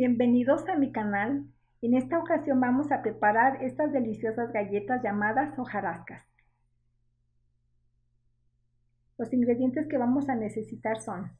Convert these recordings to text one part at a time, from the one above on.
Bienvenidos a mi canal. En esta ocasión vamos a preparar estas deliciosas galletas llamadas hojarascas. Los ingredientes que vamos a necesitar son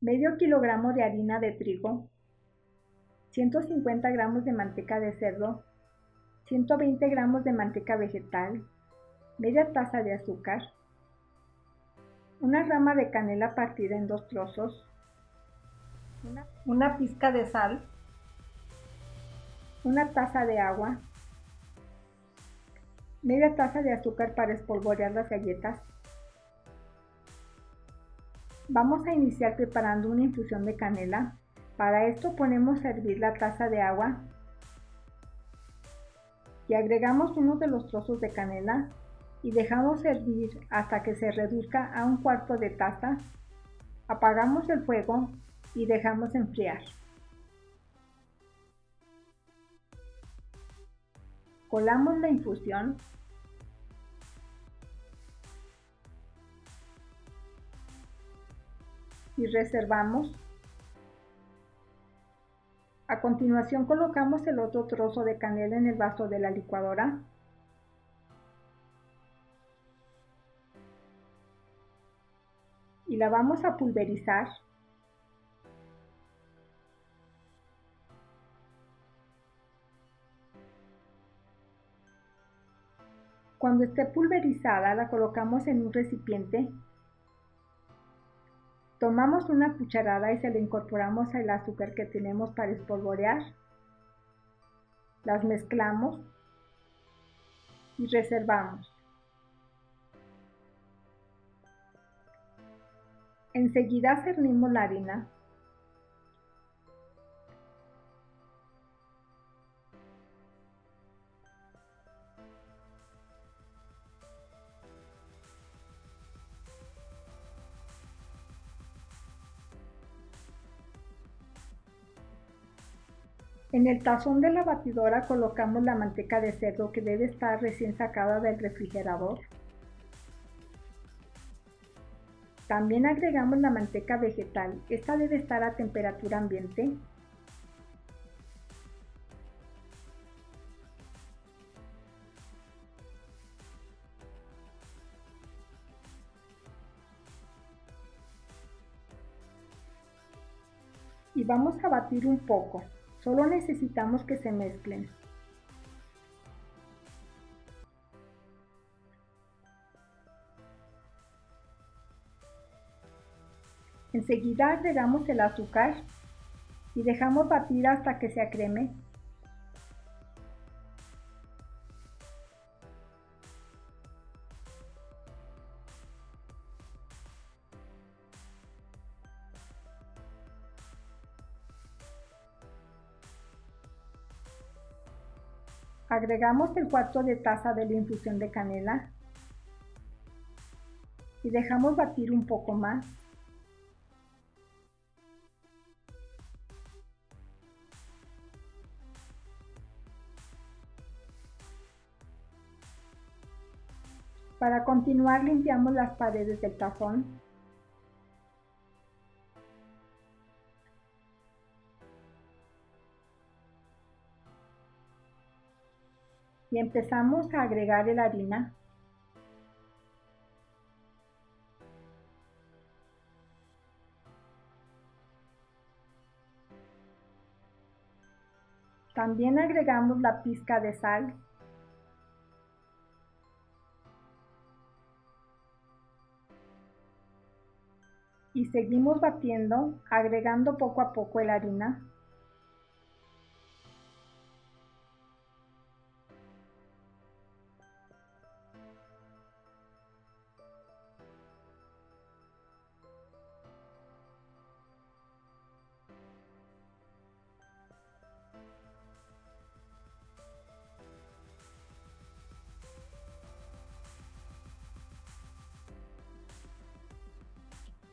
medio kilogramo de harina de trigo, 150 gramos de manteca de cerdo, 120 gramos de manteca vegetal, media taza de azúcar, una rama de canela partida en dos trozos, una, pizca de sal, una taza de agua, media taza de azúcar para espolvorear las galletas. Vamos a iniciar preparando una infusión de canela. Para esto ponemos a hervir la taza de agua y agregamos uno de los trozos de canela y dejamos hervir hasta que se reduzca a un cuarto de taza. Apagamos el fuego y dejamos enfriar. Colamos la infusión y reservamos. A continuación colocamos el otro trozo de canela en el vaso de la licuadora. Y la vamos a pulverizar. Cuando esté pulverizada la colocamos en un recipiente. Tomamos una cucharada y se le incorporamos al azúcar que tenemos para espolvorear. Las mezclamos y reservamos. Enseguida cernimos la harina En el tazón de la batidora colocamos la manteca de cerdo que debe estar recién sacada del refrigerador. También agregamos la manteca vegetal, esta debe estar a temperatura ambiente. Y vamos a batir un poco. Solo necesitamos que se mezclen. Enseguida agregamos el azúcar y dejamos batir hasta que se acreme. Agregamos el cuarto de taza de la infusión de canela y dejamos batir un poco más. Para continuar limpiamos las paredes del tazón y empezamos a agregar la harina. También agregamos la pizca de sal. Y seguimos batiendo, agregando poco a poco la harina.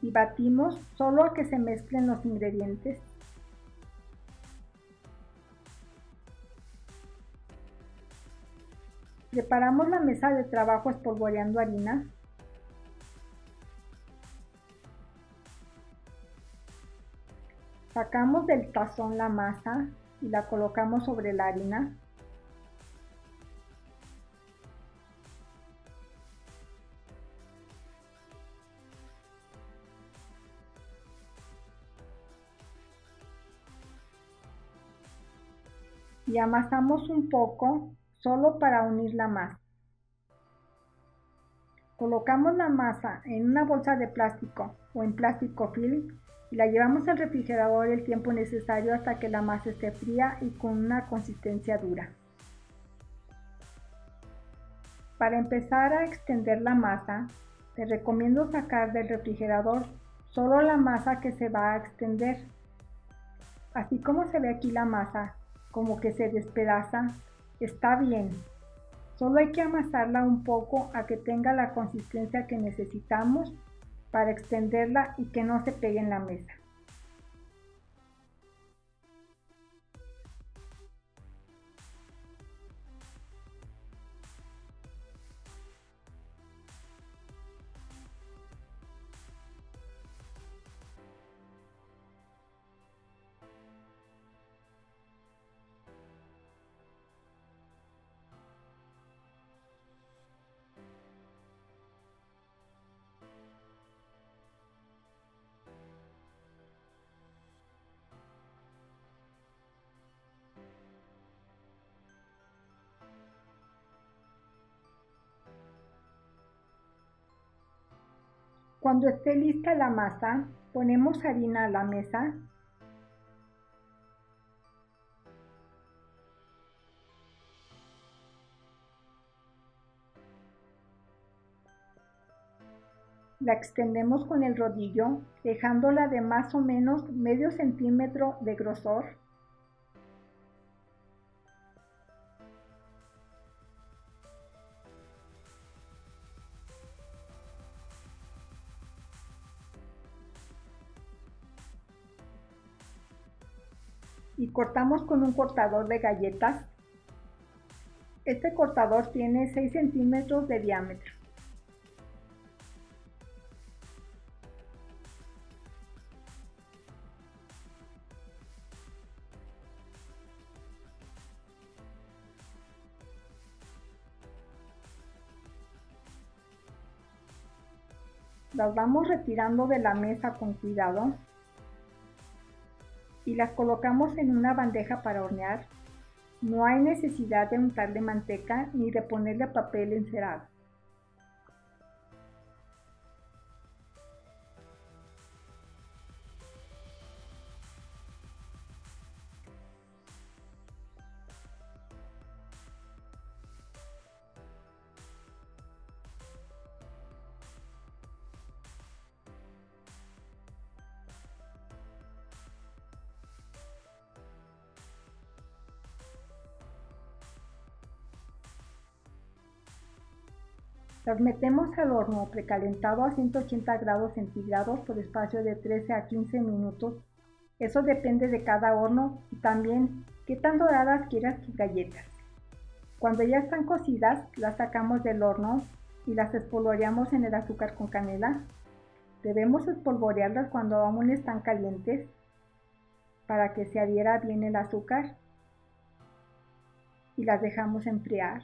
Y batimos solo a que se mezclen los ingredientes. Preparamos la mesa de trabajo espolvoreando harina. Sacamos del tazón la masa y la colocamos sobre la harina. Y amasamos un poco solo para unir la masa. Colocamos la masa en una bolsa de plástico o en plástico film y la llevamos al refrigerador el tiempo necesario hasta que la masa esté fría y con una consistencia dura. Para empezar a extender la masa, te recomiendo sacar del refrigerador solo la masa que se va a extender. Así como se ve aquí la masa, como que se despedaza, está bien, Solo hay que amasarla un poco a que tenga la consistencia que necesitamos para extenderla y que no se pegue en la mesa. Cuando esté lista la masa, ponemos harina a la mesa. La extendemos con el rodillo, dejándola de más o menos medio centímetro de grosor. Y cortamos con un cortador de galletas. Este cortador tiene 6 centímetros de diámetro. Las vamos retirando de la mesa con cuidado y las colocamos en una bandeja para hornear, no hay necesidad de untarle manteca ni de ponerle papel encerado. Las metemos al horno precalentado a 180 grados centígrados por espacio de 13 a 15 minutos. Eso depende de cada horno y también qué tan doradas quieras tus galletas. Cuando ya están cocidas, las sacamos del horno y las espolvoreamos en el azúcar con canela. Debemos espolvorearlas cuando aún están calientes para que se adhiera bien el azúcar y las dejamos enfriar.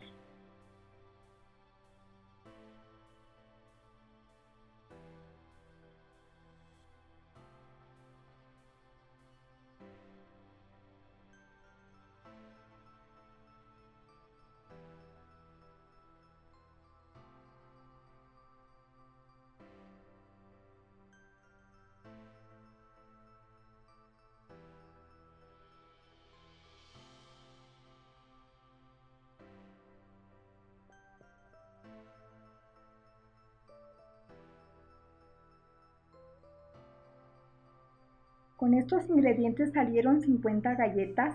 Con estos ingredientes salieron 50 galletas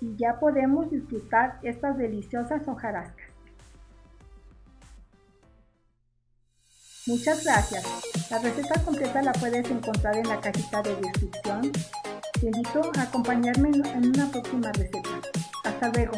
y ya podemos disfrutar estas deliciosas hojarascas. Muchas gracias. La receta completa la puedes encontrar en la cajita de descripción. Te invito a acompañarme en una próxima receta. Hasta luego.